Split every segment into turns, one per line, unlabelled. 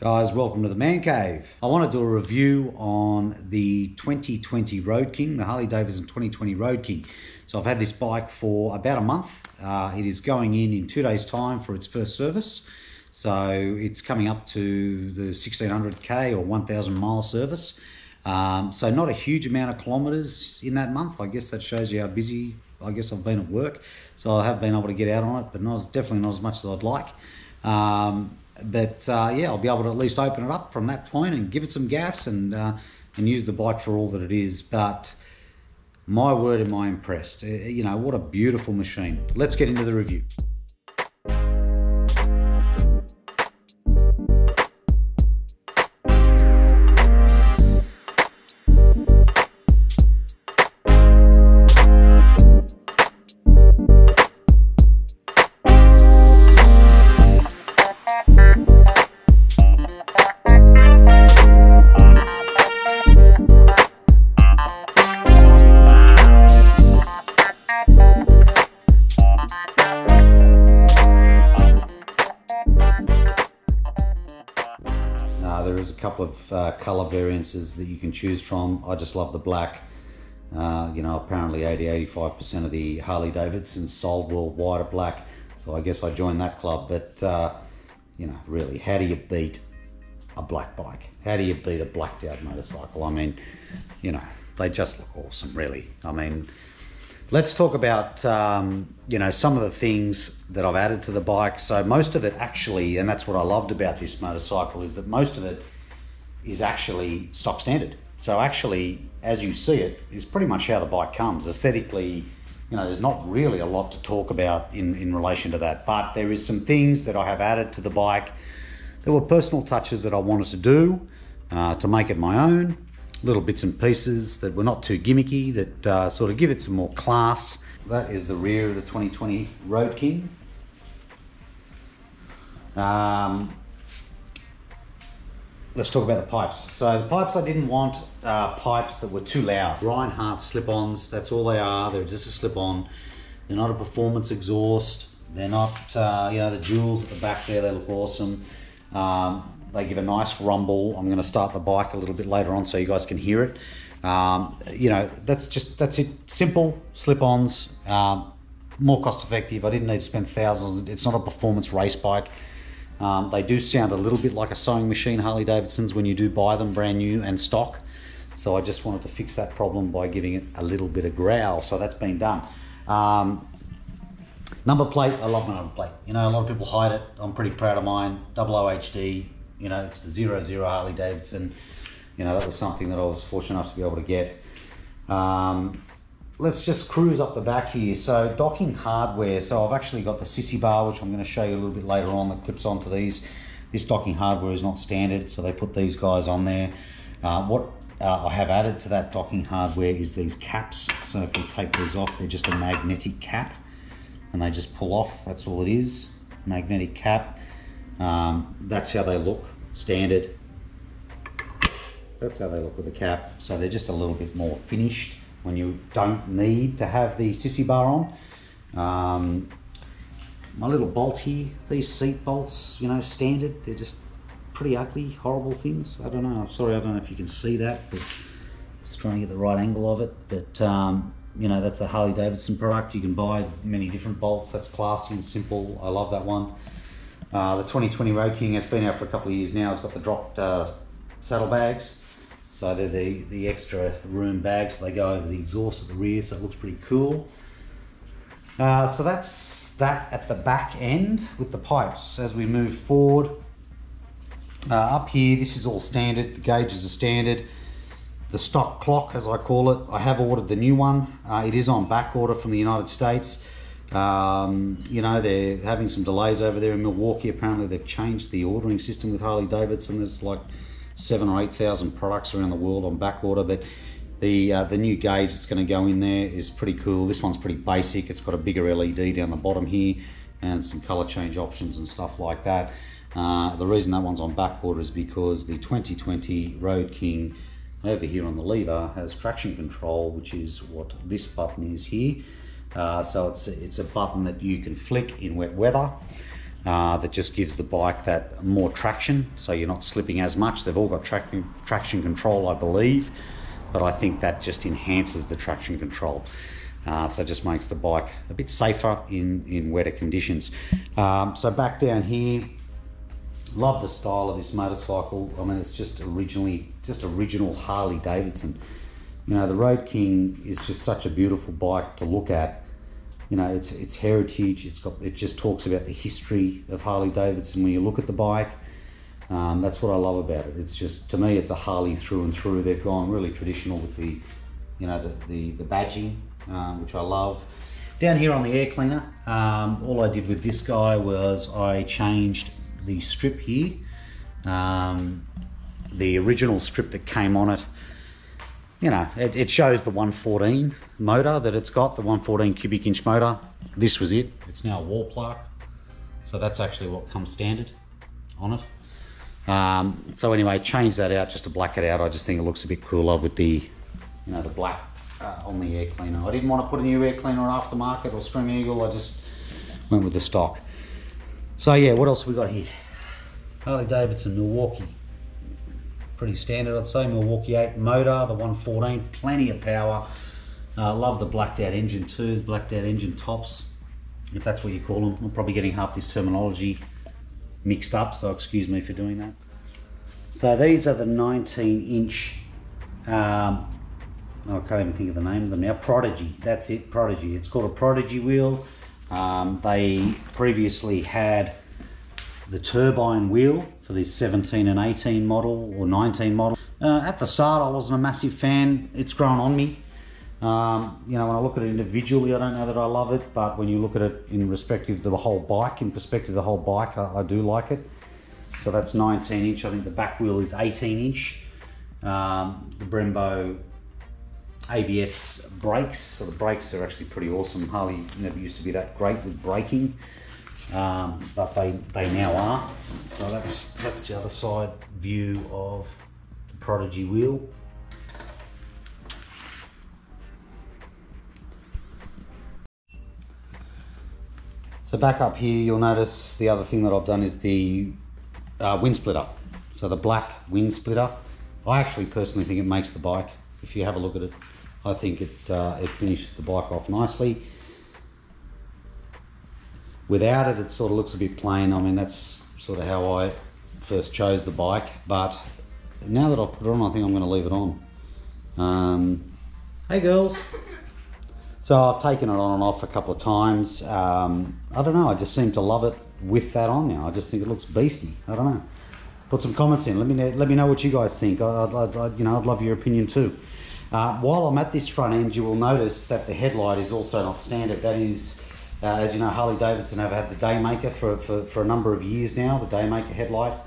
Guys, welcome to the Man Cave. I want to do a review on the 2020 Road King, the Harley Davidson 2020 Road King. So I've had this bike for about a month. Uh, it is going in in two days' time for its first service. So it's coming up to the 1600k or 1000 mile service. Um, so not a huge amount of kilometres in that month. I guess that shows you how busy I guess I've been at work. So I have been able to get out on it, but not as, definitely not as much as I'd like. Um, but uh, yeah, I'll be able to at least open it up from that point and give it some gas and uh, and use the bike for all that it is. But my word, am I impressed? Uh, you know what a beautiful machine. Let's get into the review. Couple of uh, color variances that you can choose from. I just love the black. Uh, you know, apparently 80 85% of the Harley Davidsons sold worldwide are black. So I guess I joined that club. But, uh, you know, really, how do you beat a black bike? How do you beat a blacked out motorcycle? I mean, you know, they just look awesome, really. I mean, let's talk about um, you know some of the things that I've added to the bike. So most of it actually, and that's what I loved about this motorcycle is that most of it is actually stock standard. So actually, as you see it, is pretty much how the bike comes aesthetically. You know, there's not really a lot to talk about in, in relation to that, but there is some things that I have added to the bike. There were personal touches that I wanted to do uh, to make it my own little bits and pieces that were not too gimmicky, that uh, sort of give it some more class. That is the rear of the 2020 Road King. Um, let's talk about the pipes. So the pipes I didn't want uh, pipes that were too loud. Rinehart slip-ons, that's all they are. They're just a slip-on. They're not a performance exhaust. They're not, uh, you know, the jewels at the back there, they look awesome. Um, they give a nice rumble. I'm going to start the bike a little bit later on so you guys can hear it. Um, you know, that's just, that's it. Simple slip-ons, um, more cost effective. I didn't need to spend thousands. It's not a performance race bike. Um, they do sound a little bit like a sewing machine, Harley Davidsons, when you do buy them brand new and stock. So I just wanted to fix that problem by giving it a little bit of growl. So that's been done. Um, number plate, I love my number plate. You know, a lot of people hide it. I'm pretty proud of mine. Double OHD, you know, it's the zero zero Harley Davidson. You know, that was something that I was fortunate enough to be able to get. Um, let's just cruise up the back here. So docking hardware. So I've actually got the sissy bar, which I'm going to show you a little bit later on that clips onto these. This docking hardware is not standard, so they put these guys on there. Uh, what uh, I have added to that docking hardware is these caps. So if we take these off, they're just a magnetic cap and they just pull off. That's all it is, magnetic cap. Um, that's how they look, standard. That's how they look with the cap. So they're just a little bit more finished when you don't need to have the sissy bar on. Um, my little bolt here, these seat bolts, you know, standard, they're just pretty ugly, horrible things. I don't know, I'm sorry, I don't know if you can see that, but just trying to get the right angle of it. But, um, you know, that's a Harley Davidson product. You can buy many different bolts. That's classy and simple. I love that one. Uh, the 2020 Road King has been out for a couple of years now. It's got the dropped uh, saddlebags. So they're the, the extra room bags. They go over the exhaust at the rear, so it looks pretty cool. Uh, so that's that at the back end with the pipes. As we move forward, uh, up here, this is all standard. The gauges are standard. The stock clock, as I call it, I have ordered the new one. Uh, it is on back order from the United States. Um, you know, they're having some delays over there in Milwaukee. Apparently, they've changed the ordering system with Harley Davidson. There's like seven or eight thousand products around the world on back order, but the uh, the new gauge that's going to go in there is pretty cool. This one's pretty basic. It's got a bigger LED down the bottom here and some color change options and stuff like that. Uh, the reason that one's on back order is because the 2020 Road King over here on the lever has traction control, which is what this button is here. Uh, so it's, it's a button that you can flick in wet weather. Uh, that just gives the bike that more traction, so you're not slipping as much. They've all got traction, traction control, I believe, but I think that just enhances the traction control. Uh, so it just makes the bike a bit safer in, in wetter conditions. Um, so back down here, love the style of this motorcycle. I mean, it's just originally, just original Harley Davidson. You know, the Road King is just such a beautiful bike to look at. You know, it's it's heritage. It's got it just talks about the history of Harley Davidson. When you look at the bike, um, that's what I love about it. It's just to me, it's a Harley through and through. They've gone really traditional with the, you know, the the, the badging, um, which I love. Down here on the air cleaner, um, all I did with this guy was I changed the strip here. Um, the original strip that came on it you know, it, it, shows the 114 motor that it's got, the 114 cubic inch motor. This was it. It's now a wall plaque. So that's actually what comes standard on it. Um, so anyway, change that out just to black it out. I just think it looks a bit cooler with the, you know, the black uh, on the air cleaner. I didn't want to put a new air cleaner on aftermarket or Screamin' Eagle. I just went with the stock. So yeah, what else we got here? Harley Davidson, Milwaukee pretty standard I'd say. Milwaukee 8 motor, the 114, plenty of power. Uh, love the blacked out engine too, the blacked out engine tops, if that's what you call them. I'm probably getting half this terminology mixed up, so excuse me for doing that. So these are the 19 inch, um, I can't even think of the name of them now, Prodigy, that's it, Prodigy. It's called a Prodigy wheel. Um, they previously had the turbine wheel for the 17 and 18 model or 19 model. Uh, at the start, I wasn't a massive fan. It's grown on me. Um, you know, when I look at it individually, I don't know that I love it, but when you look at it in perspective of the whole bike, in perspective of the whole bike, I, I do like it. So that's 19 inch. I think the back wheel is 18 inch. Um, the Brembo ABS brakes. So the brakes are actually pretty awesome. Harley never used to be that great with braking um, but they, they now are. So that's, that's the other side view of the Prodigy wheel. So back up here, you'll notice the other thing that I've done is the uh, wind splitter. So the black wind splitter. I actually personally think it makes the bike. If you have a look at it, I think it, uh, it finishes the bike off nicely. Without it, it sort of looks a bit plain. I mean, that's sort of how I first chose the bike. But now that I've put it on, I think I'm going to leave it on. Um, hey, girls. So I've taken it on and off a couple of times. Um, I don't know. I just seem to love it with that on now. I just think it looks beastie. I don't know. Put some comments in. Let me know, let me know what you guys think. I, I, I you know, I'd love your opinion too. Uh, while I'm at this front end, you will notice that the headlight is also not standard. That is uh, as you know, Harley Davidson have had the Daymaker for, for, for a number of years now, the Daymaker headlight.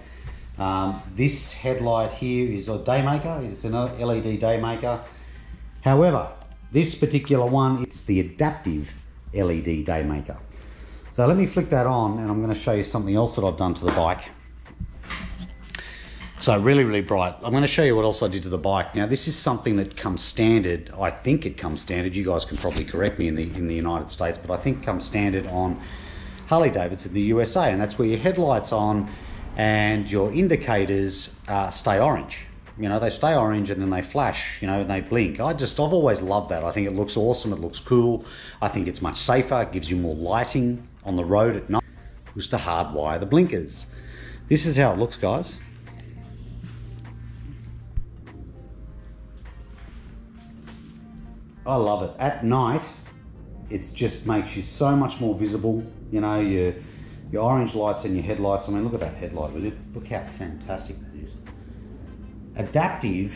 Um, this headlight here is a Daymaker, it's an LED Daymaker. However, this particular one it's the adaptive LED Daymaker. So let me flick that on and I'm going to show you something else that I've done to the bike. So really, really bright. I'm going to show you what else I did to the bike. Now, this is something that comes standard. I think it comes standard. You guys can probably correct me in the in the United States, but I think comes standard on Harley Davidson, in the USA, and that's where your headlights on and your indicators uh, stay orange. You know, they stay orange and then they flash, you know, and they blink. I just, I've always loved that. I think it looks awesome. It looks cool. I think it's much safer. It gives you more lighting on the road at night. Was to hardwire the blinkers. This is how it looks, guys. I love it. At night, it just makes you so much more visible. You know, your, your orange lights and your headlights. I mean, look at that headlight, you? Look how fantastic that is. Adaptive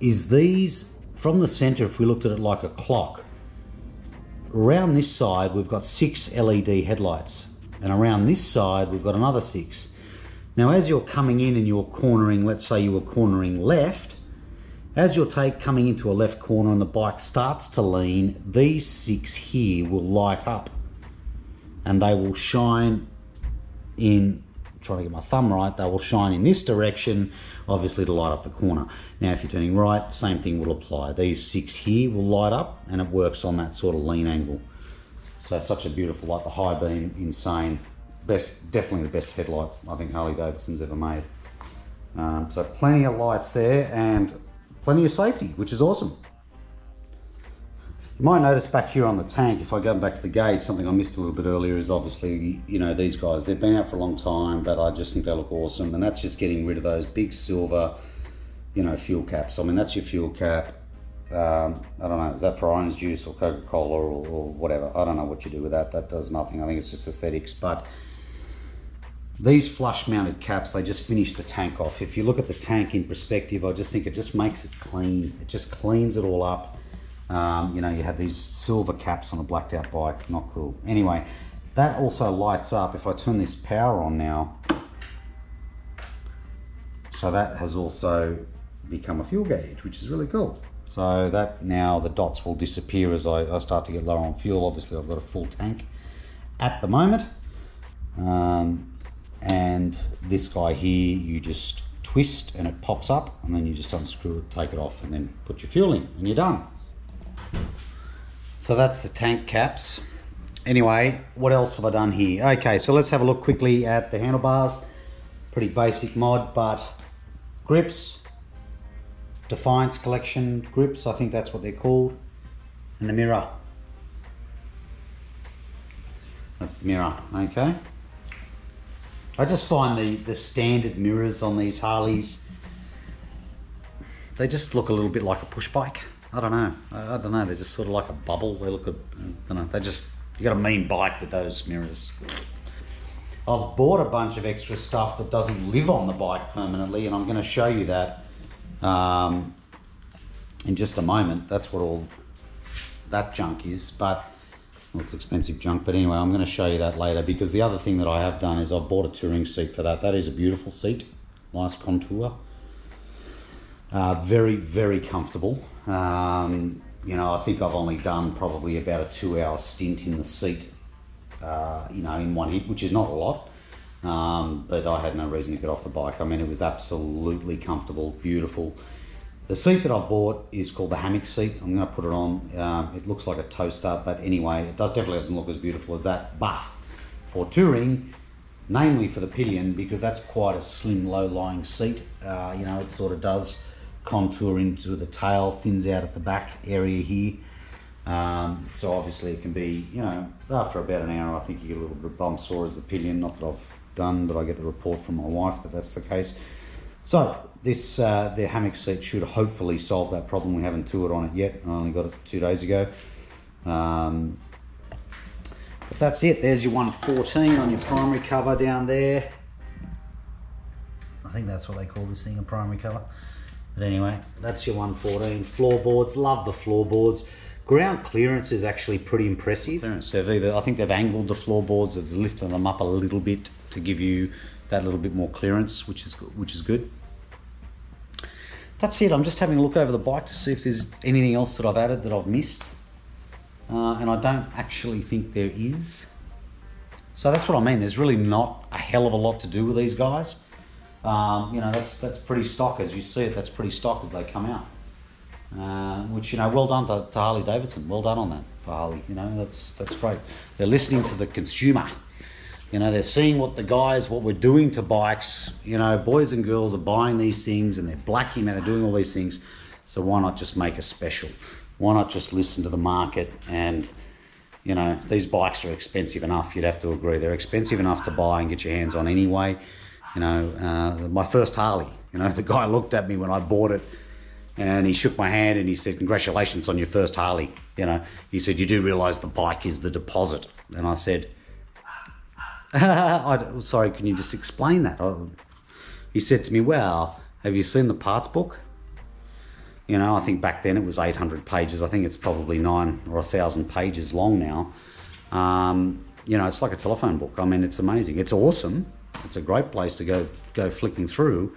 is these, from the center, if we looked at it like a clock, around this side, we've got six LED headlights. And around this side, we've got another six. Now, as you're coming in and you're cornering, let's say you were cornering left, as your take coming into a left corner and the bike starts to lean, these six here will light up and they will shine in, trying to get my thumb right, they will shine in this direction, obviously to light up the corner. Now if you're turning right, same thing will apply. These six here will light up and it works on that sort of lean angle. So such a beautiful light, the high beam, insane. best, definitely the best headlight I think Harley Davidson's ever made. Um, so plenty of lights there and plenty of safety, which is awesome. You might notice back here on the tank, if I go back to the gauge, something I missed a little bit earlier is obviously, you know, these guys, they've been out for a long time, but I just think they look awesome. And that's just getting rid of those big silver, you know, fuel caps. I mean, that's your fuel cap. Um, I don't know, is that for orange juice or Coca-Cola or, or whatever? I don't know what you do with that. That does nothing. I think it's just aesthetics. But these flush mounted caps, they just finish the tank off. If you look at the tank in perspective, I just think it just makes it clean. It just cleans it all up um, you know, you have these silver caps on a blacked out bike, not cool. Anyway, that also lights up. If I turn this power on now, so that has also become a fuel gauge, which is really cool. So that now the dots will disappear as I, I start to get lower on fuel. Obviously I've got a full tank at the moment. Um, and this guy here, you just twist and it pops up and then you just unscrew it, take it off and then put your fuel in and you're done. So that's the tank caps. Anyway, what else have I done here? Okay, so let's have a look quickly at the handlebars. Pretty basic mod, but grips, Defiance Collection grips, I think that's what they're called. And the mirror. That's the mirror, okay. I just find the, the standard mirrors on these Harleys, they just look a little bit like a push bike. I don't know. I, I, don't know. They're just sort of like a bubble. They look, a, I don't know. They just you got a mean bike with those mirrors. I've bought a bunch of extra stuff that doesn't live on the bike permanently, and I'm going to show you that um, in just a moment. That's what all that junk is, but well, it's expensive junk. But anyway, I'm going to show you that later because the other thing that I have done is I've bought a touring seat for that. That is a beautiful seat, nice contour. Uh, very, very comfortable. Um, you know, I think I've only done probably about a two hour stint in the seat, uh, you know, in one hit, which is not a lot. Um, but I had no reason to get off the bike. I mean, it was absolutely comfortable, beautiful. The seat that I've bought is called the hammock seat. I'm going to put it on. Um, it looks like a toaster, but anyway, it does definitely doesn't look as beautiful as that. But for touring, namely for the pillion, because that's quite a slim, low-lying seat. Uh, you know, it sort of does contour into the tail, thins out at the back area here. Um, so obviously it can be, you know, after about an hour, I think you get a little bit bump sore as the pillion. Not that I've done, but I get the report from my wife that that's the case. So this uh, the hammock seat should hopefully solve that problem. We haven't toured on it yet. I only got it two days ago. Um, but that's it. There's your 114 on your primary cover down there. I think that's what they call this thing, a primary cover. But anyway, that's your 114. Floorboards, love the floorboards. Ground clearance is actually pretty impressive. They've either, I think they've angled the floorboards, they've lifted them up a little bit to give you that little bit more clearance, which is which is good. That's it. I'm just having a look over the bike to see if there's anything else that I've added that I've missed. Uh, and I don't actually think there is. So that's what I mean. There's really not a hell of a lot to do with these guys. Um, you know, that's that's pretty stock as you see it. That's pretty stock as they come out. Uh, which you know, well done to, to, Harley Davidson. Well done on that for Harley. You know, that's that's great. They're listening to the consumer. You know, they're seeing what the guys, what we're doing to bikes. You know, boys and girls are buying these things and they're blacking and they're doing all these things. So why not just make a special? Why not just listen to the market and you know, these bikes are expensive enough, you'd have to agree. They're expensive enough to buy and get your hands on anyway. You know, uh, my first Harley, you know, the guy looked at me when I bought it and he shook my hand and he said, Congratulations on your first Harley. You know, he said, You do realize the bike is the deposit. And I said, Sorry, can you just explain that? he said to me, Well, have you seen the parts book? You know, I think back then it was 800 pages. I think it's probably nine or a thousand pages long now. Um, you know, it's like a telephone book. I mean, it's amazing. It's awesome. It's a great place to go go flicking through.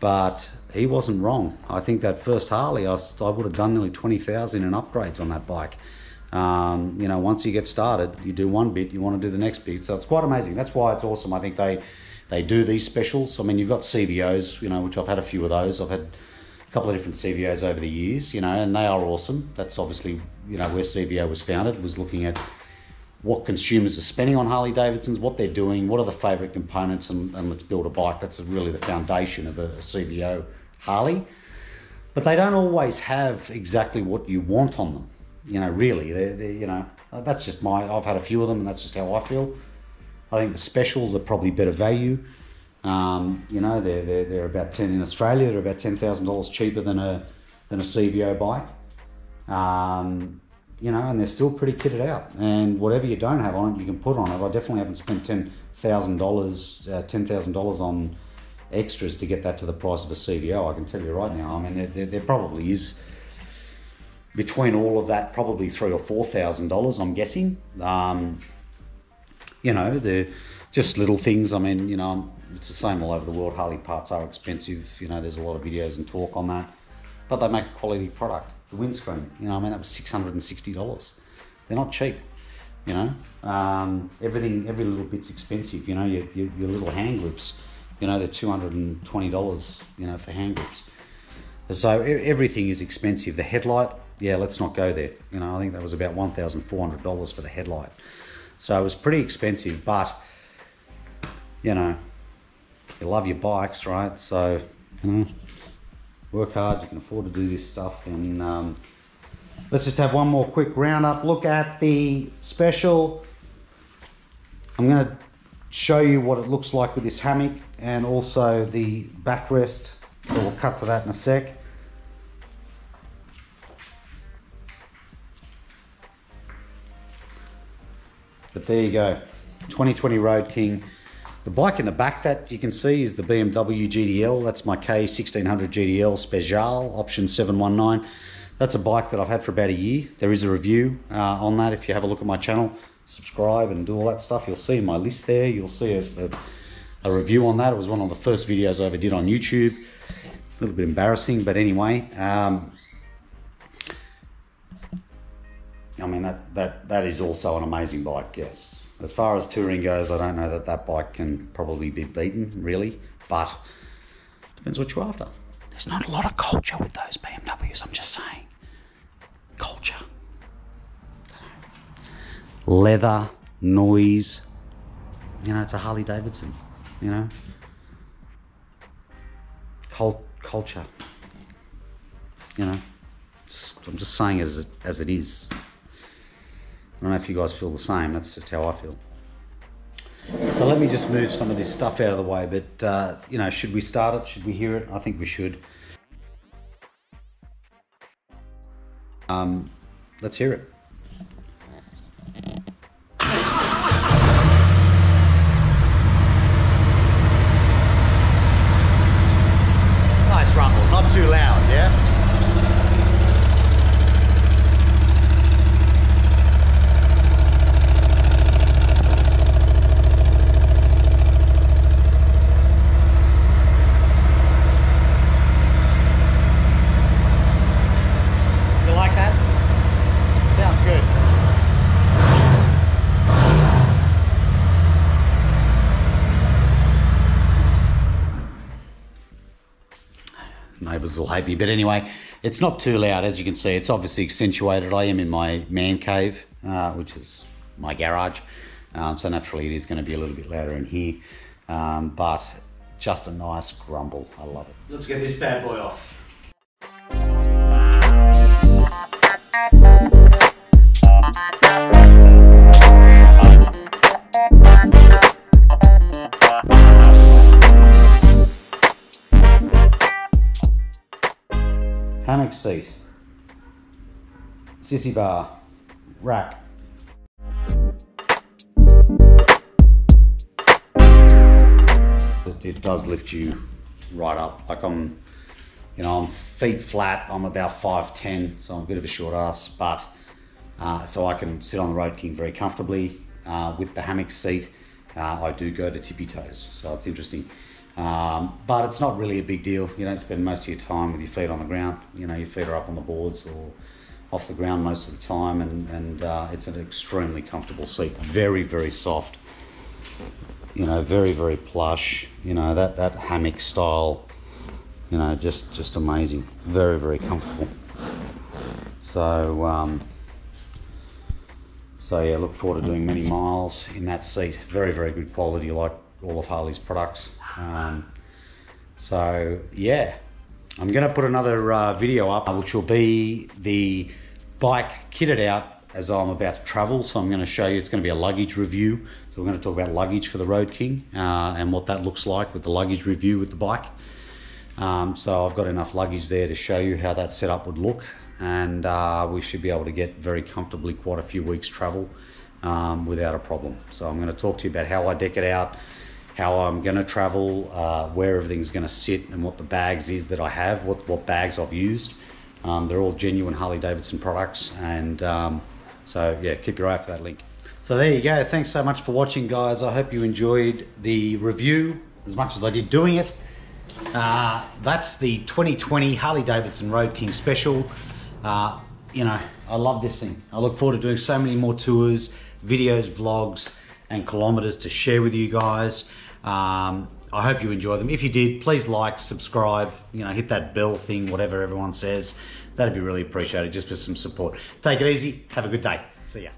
But he wasn't wrong. I think that first Harley, I, I would have done nearly 20,000 in upgrades on that bike. Um, you know, once you get started, you do one bit, you want to do the next bit. So it's quite amazing. That's why it's awesome. I think they they do these specials. I mean, you've got CVOs, you know, which I've had a few of those. I've had a couple of different CVOs over the years, you know, and they are awesome. That's obviously, you know, where CVO was founded, was looking at what consumers are spending on Harley Davidsons, what they're doing, what are the favourite components, and, and let's build a bike. That's really the foundation of a, a CVO Harley. But they don't always have exactly what you want on them. You know, really, they're, they're, you know, that's just my. I've had a few of them, and that's just how I feel. I think the specials are probably better value. Um, you know, they're, they're, they're about ten in Australia. They're about ten thousand dollars cheaper than a than a CVO bike. Um, you know, and they're still pretty kitted out. And whatever you don't have on it, you can put on it. I definitely haven't spent ten thousand uh, dollars, ten thousand dollars on extras to get that to the price of a CVO. I can tell you right now. I mean, there, there, there probably is between all of that, probably three or four thousand dollars. I'm guessing. Um, you know, they're just little things. I mean, you know, it's the same all over the world. Harley parts are expensive. You know, there's a lot of videos and talk on that, but they make a quality product the windscreen. You know, I mean, that was six hundred and sixty dollars. They're not cheap. You know, um, everything, every little bit's expensive. You know, your, your, your little hand grips. You know, they're two hundred and twenty dollars. You know, for hand grips. So everything is expensive. The headlight, yeah, let's not go there. You know, I think that was about one thousand four hundred dollars for the headlight. So it was pretty expensive, but you know, you love your bikes, right? So you know, work hard, you can afford to do this stuff. And um, let's just have one more quick roundup. Look at the special. I'm going to show you what it looks like with this hammock and also the backrest. So we'll cut to that in a sec. But there you go, 2020 Road King the bike in the back that you can see is the BMW GTL. That's my K1600 GTL Special, option 719. That's a bike that I've had for about a year. There is a review uh, on that. If you have a look at my channel, subscribe and do all that stuff, you'll see my list there. You'll see a, a, a review on that. It was one of the first videos I ever did on YouTube. A little bit embarrassing, but anyway. Um, I mean, that, that, that is also an amazing bike, yes. As far as touring goes, I don't know that that bike can probably be beaten, really, but depends what you're after. There's not a lot of culture with those BMWs, I'm just saying. Culture. Leather, noise. You know, it's a Harley Davidson, you know. Cult culture. You know, just, I'm just saying as it, as it is. I don't know if you guys feel the same, that's just how I feel. So let me just move some of this stuff out of the way, but uh, you know, should we start it? Should we hear it? I think we should. Um, let's hear it. Nice rumble, not too loud, yeah? But anyway, it's not too loud, as you can see. It's obviously accentuated. I am in my man cave, uh, which is my garage. Um, so naturally it is going to be a little bit louder in here. Um, but just a nice grumble. I love it. Let's get this bad boy off. Hammock seat, sissy bar, rack. It does lift you right up. Like I'm, you know, I'm feet flat. I'm about 5'10", so I'm a bit of a short ass, but uh, so I can sit on the Road King very comfortably uh, with the hammock seat. Uh, I do go to tippy toes, so it's interesting. Um, but it's not really a big deal. You don't spend most of your time with your feet on the ground. You know, your feet are up on the boards or off the ground most of the time, and, and uh, it's an extremely comfortable seat. Very, very soft. You know, very, very plush. You know, that, that hammock style, you know, just, just amazing. Very, very comfortable. So, um, so yeah, look forward to doing many miles in that seat. Very, very good quality, like all of Harley's products. Um, so yeah, I'm going to put another uh, video up, which will be the bike kitted out as I'm about to travel. So I'm going to show you, it's going to be a luggage review. So we're going to talk about luggage for the Road King uh, and what that looks like with the luggage review with the bike. Um, so I've got enough luggage there to show you how that setup would look and uh, we should be able to get very comfortably quite a few weeks travel um, without a problem. So I'm going to talk to you about how I deck it out, how I'm going to travel, uh, where everything's going to sit and what the bags is that I have, what, what bags I've used. Um, they're all genuine Harley Davidson products and um, so yeah, keep your eye out for that link. So there you go. Thanks so much for watching guys. I hope you enjoyed the review as much as I did doing it. Uh, that's the 2020 Harley Davidson Road King Special. Uh, you know, I love this thing. I look forward to doing so many more tours, videos, vlogs, and kilometers to share with you guys. Um, I hope you enjoy them. If you did, please like, subscribe, you know, hit that bell thing, whatever everyone says. That'd be really appreciated just for some support. Take it easy. Have a good day. See ya.